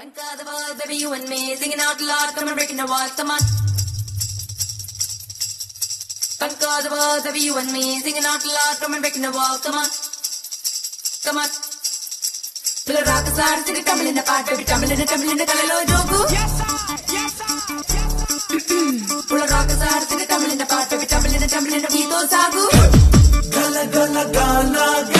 Uncle the world, baby, you and me, singing out loud, come and break in the wall, come on. Uncle the world, baby, you and me, singing out loud, come and break in the wall, come on. Come on. Little rock is hard, sing it, tumble in the pot, baby, tumble in the tumble in the kalalo jogu. Yes, sir, yes, sir, yes, sir. Little rock is hard, sing it, tumble in the pot, baby, tumble in the tumble in the pito sagu. Gala, gala, gala, gala.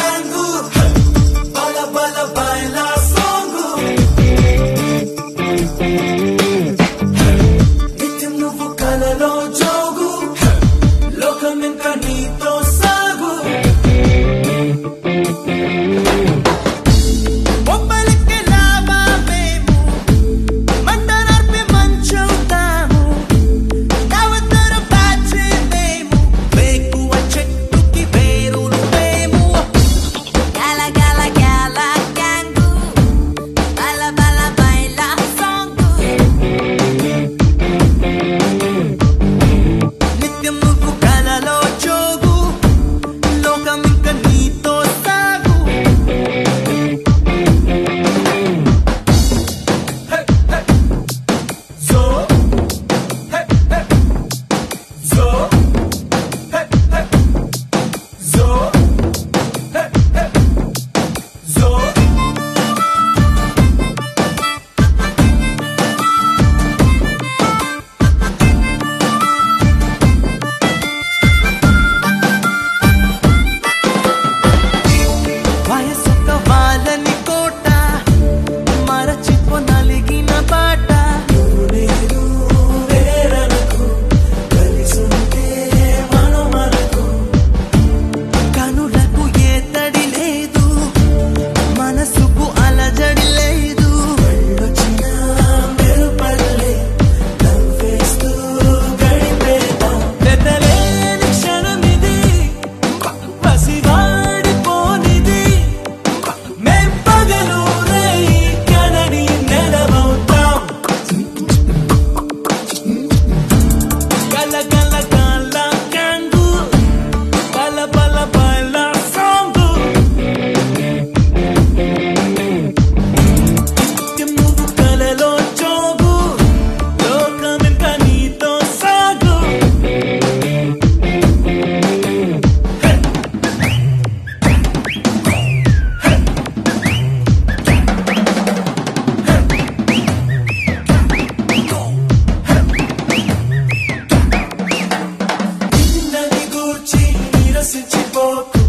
sentir pouco.